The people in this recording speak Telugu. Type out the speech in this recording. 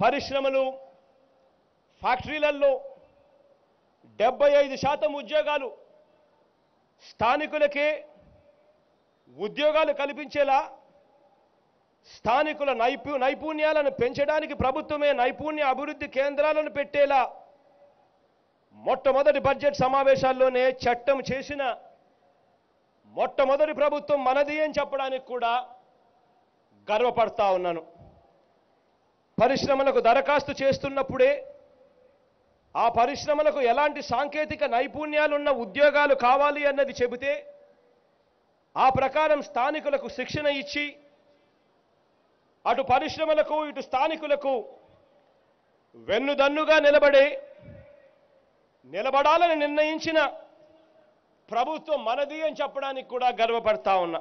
పరిశ్రమలు ఫ్యాక్టరీలలో డెబ్బై ఐదు శాతం ఉద్యోగాలు స్థానికులకే ఉద్యోగాలు కల్పించేలా స్థానికుల నైపు నైపుణ్యాలను పెంచడానికి ప్రభుత్వమే నైపుణ్య అభివృద్ధి కేంద్రాలను పెట్టేలా మొట్టమొదటి బడ్జెట్ సమావేశాల్లోనే చట్టం చేసిన మొట్టమొదటి ప్రభుత్వం మనది అని చెప్పడానికి కూడా గర్వపడతా ఉన్నాను. పరిశ్రమలకు దరఖాస్తు చేస్తున్నప్పుడే ఆ పరిశ్రమలకు ఎలాంటి సాంకేతిక నైపుణ్యాలున్న ఉద్యోగాలు కావాలి అన్నది చెబితే ఆ ప్రకారం స్థానికులకు శిక్షణ ఇచ్చి అటు పరిశ్రమలకు ఇటు స్థానికులకు వెన్నుదన్నుగా నిలబడే నిలబడాలని నిర్ణయించిన ప్రభుత్వం మనది అని చెప్పడానికి కూడా గర్వపడతా ఉన్నా.